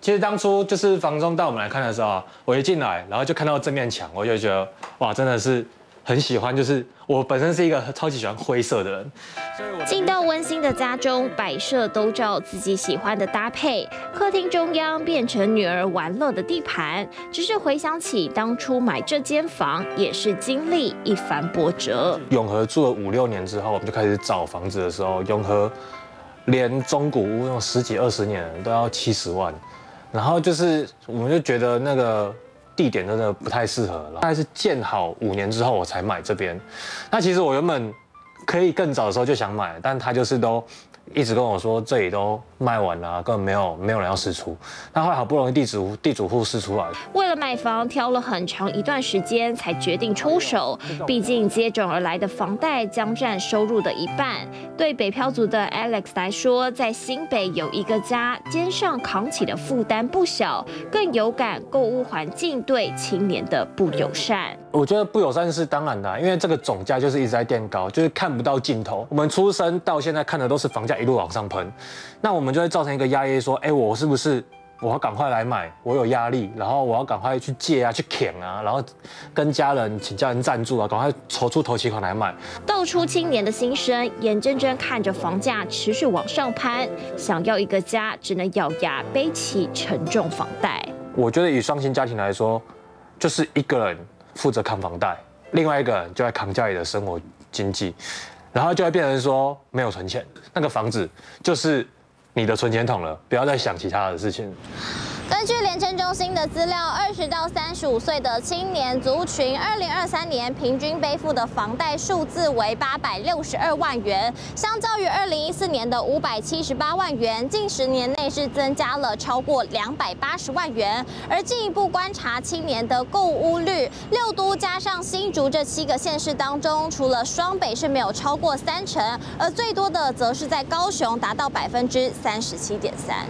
其实当初就是房东带我们来看的时候啊，我一进来，然后就看到这面墙，我就觉得哇，真的是很喜欢。就是我本身是一个超级喜欢灰色的人。进到温馨的家中，摆设都照自己喜欢的搭配，客厅中央变成女儿玩乐的地盘。只是回想起当初买这间房，也是经历一番波折。永和住了五六年之后，我们就开始找房子的时候，永和连中古屋用十几二十年都要七十万。然后就是，我们就觉得那个地点真的不太适合了，大概是建好五年之后我才买这边。那其实我原本可以更早的时候就想买，但他就是都。一直跟我说这里都卖完了，根本没有没有人要试出。那后来好不容易地主地主户试出来，为了买房挑了很长一段时间才决定出手。毕竟接踵而来的房贷将占收入的一半。对北漂族的 Alex 来说，在新北有一个家，肩上扛起的负担不小，更有感购物环境对青年的不友善。我觉得不友善是当然的，因为这个总价就是一直在垫高，就是看不到尽头。我们出生到现在看的都是房价一路往上喷，那我们就会造成一个压力，说，哎，我是不是我要赶快来买？我有压力，然后我要赶快去借啊，去啃啊，然后跟家人请家人赞助啊，赶快筹出头期款来买。道出青年的心声，眼睁睁看着房价持续往上攀，想要一个家，只能咬牙背起沉重房贷。我觉得以双薪家庭来说，就是一个人。负责扛房贷，另外一个人就在扛家里的生活经济，然后就会变成说没有存钱，那个房子就是你的存钱桶了，不要再想其他的事情。根据廉政中心的资料，二十到三十五岁的青年族群，二零二三年平均背负的房贷数字为八百六十二万元，相较于二零一四年的五百七十八万元，近十年内是增加了超过两百八十万元。而进一步观察青年的购屋率，六都加上新竹这七个县市当中，除了双北是没有超过三成，而最多的则是在高雄，达到百分之三十七点三。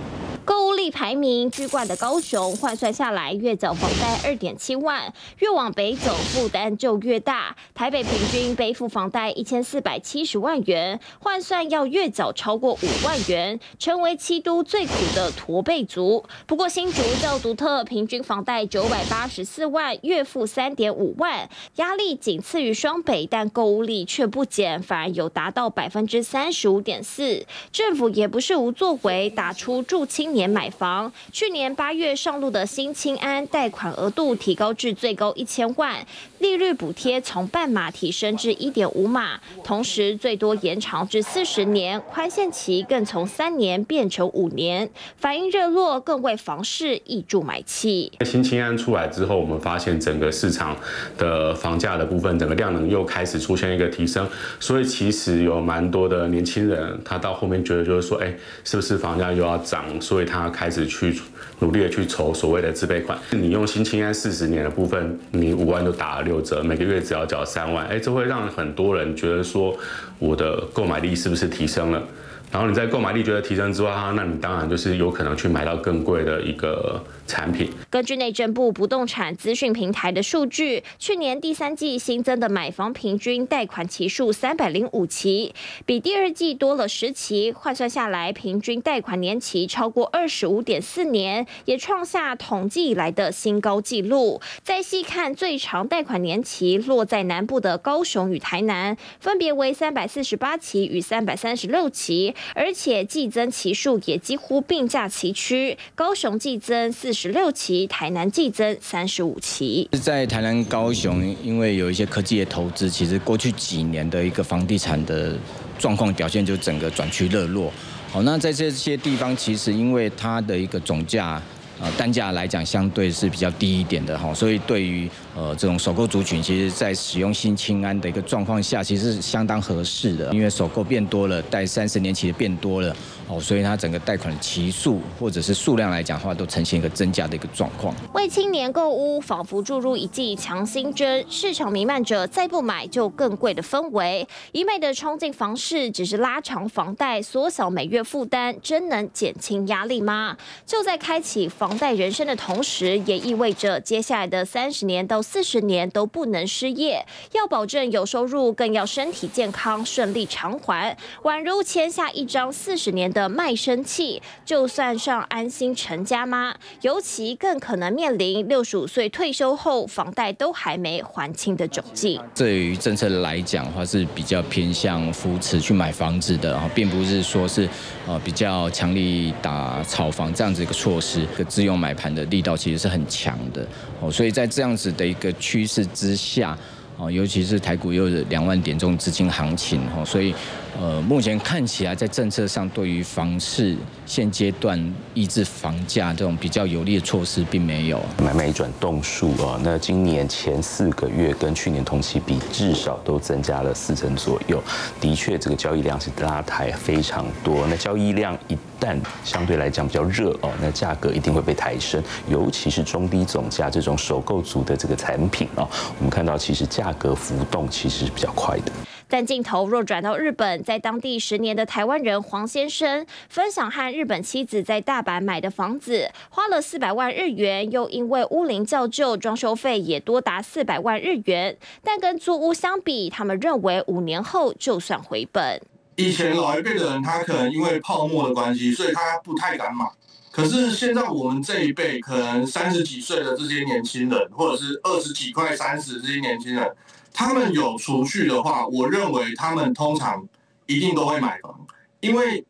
购物力排名居冠的高雄，换算下来月缴房贷二点七万，越往北走负担就越大。台北平均背负房贷一千四百七十万元，换算要月缴超过五万元，成为七都最苦的驼背族。不过新竹较独特，平均房贷九百八十四万，月付三点五万，压力仅次于双北，但购物力却不减，反而有达到百分之三十五点四。政府也不是无作为，打出助青年。年买房，去年八月上路的新青安贷款额度提高至最高一千万，利率补贴从半码提升至一点五码，同时最多延长至四十年，宽限期更从三年变成五年，反应热络，更为房市挹注买气。新青安出来之后，我们发现整个市场的房价的部分，整个量能又开始出现一个提升，所以其实有蛮多的年轻人，他到后面觉得就是说，哎，是不是房价又要涨？所以他开始去努力的去筹所谓的自备款，你用新青安四十年的部分，你五万都打了六折，每个月只要缴三万，哎，这会让很多人觉得说，我的购买力是不是提升了？然后你在购买力觉得提升之外，哈，那你当然就是有可能去买到更贵的一个产品。根据内政部不动产资讯平台的数据，去年第三季新增的买房平均贷款期数三百零五期，比第二季多了十期，换算下来，平均贷款年期超过二十五点四年，也创下统计以来的新高纪录。再细看最长贷款年期，落在南部的高雄与台南，分别为三百四十八期与三百三十六期。而且季增期数也几乎并驾齐驱，高雄季增四十六期，台南季增三十五期。在台南、高雄，因为有一些科技的投资，其实过去几年的一个房地产的状况表现就整个转趋热络。好，那在这些地方，其实因为它的一个总价。呃，单价来讲相对是比较低一点的哈，所以对于呃这种首购族群，其实在使用新清安的一个状况下，其实是相当合适的，因为首购变多了，贷三十年期的变多了。哦，所以它整个贷款的期数或者是数量来讲的话，都呈现一个增加的一个状况。为青年购屋，仿佛注入一剂强心针。市场弥漫着再不买就更贵的氛围，一昧的冲进房市，只是拉长房贷，缩小每月负担，真能减轻压力吗？就在开启房贷人生的同时，也意味着接下来的三十年到四十年都不能失业，要保证有收入，更要身体健康、顺利偿还。宛如签下一张四十年的卖身契，就算上安心成家吗？尤其更可能面临六十五岁退休后房贷都还没还清的窘境。对于政策来讲的话，是比较偏向扶持去买房子的，并不是说是呃比较强力打炒房这样子一个措施，自用买盘的力道其实是很强的哦，所以在这样子的一个趋势之下。哦，尤其是台股又是两万点这种资金行情，哈，所以，呃，目前看起来在政策上对于房市现阶段抑制房价这种比较有利的措施并没有。买卖一转动数啊，那今年前四个月跟去年同期比，至少都增加了四成左右。的确，这个交易量是拉抬非常多。那交易量一旦相对来讲比较热哦，那价格一定会被抬升，尤其是中低总价这种首购族的这个产品啊，我们看到其实价。价格浮动其实是比较快的。但镜头若转到日本，在当地十年的台湾人黄先生分享和日本妻子在大阪买的房子，花了四百万日元，又因为屋龄较旧，装修费也多达四百万日元。但跟租屋相比，他们认为五年后就算回本。以前老一辈的人，他可能因为泡沫的关系，所以他不太敢买。可是现在我们这一辈，可能三十几岁的这些年轻人，或者是二十几快三十这些年轻人，他们有储蓄的话，我认为他们通常一定都会买房，因为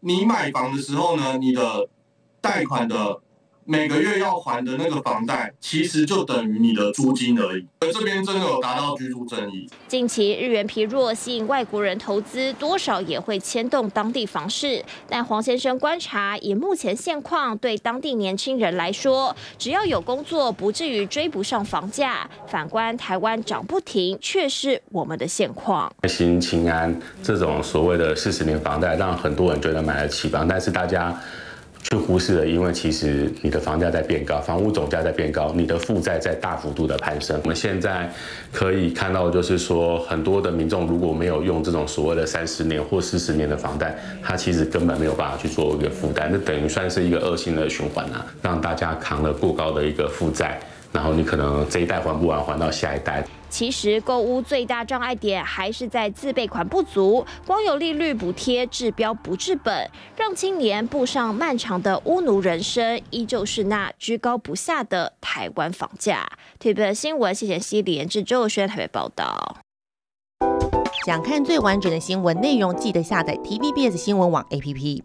你买房的时候呢，你的贷款的。每个月要还的那个房贷，其实就等于你的租金而已。而这边真的有达到居住正义。近期日元疲弱，吸引外国人投资，多少也会牵动当地房市。但黄先生观察，以目前现况，对当地年轻人来说，只要有工作，不至于追不上房价。反观台湾涨不停，却是我们的现况。新清安这种所谓的四十年房贷，让很多人觉得买得起房，但是大家。去忽视了，因为其实你的房价在变高，房屋总价在变高，你的负债在大幅度的攀升。我们现在可以看到，就是说很多的民众如果没有用这种所谓的三十年或四十年的房贷，他其实根本没有办法去做一个负担，那等于算是一个恶性的循环啊，让大家扛了过高的一个负债，然后你可能这一代还不完，还到下一代。其实购屋最大障碍点还是在自备款不足，光有利率补贴治标不治本，让青年步上漫长的屋奴人生，依旧是那居高不下的台湾房价。特别新闻，谢谢西连至周轩台北报道。想看最完整的新闻内容，记得下载 TVBS 新闻网 APP。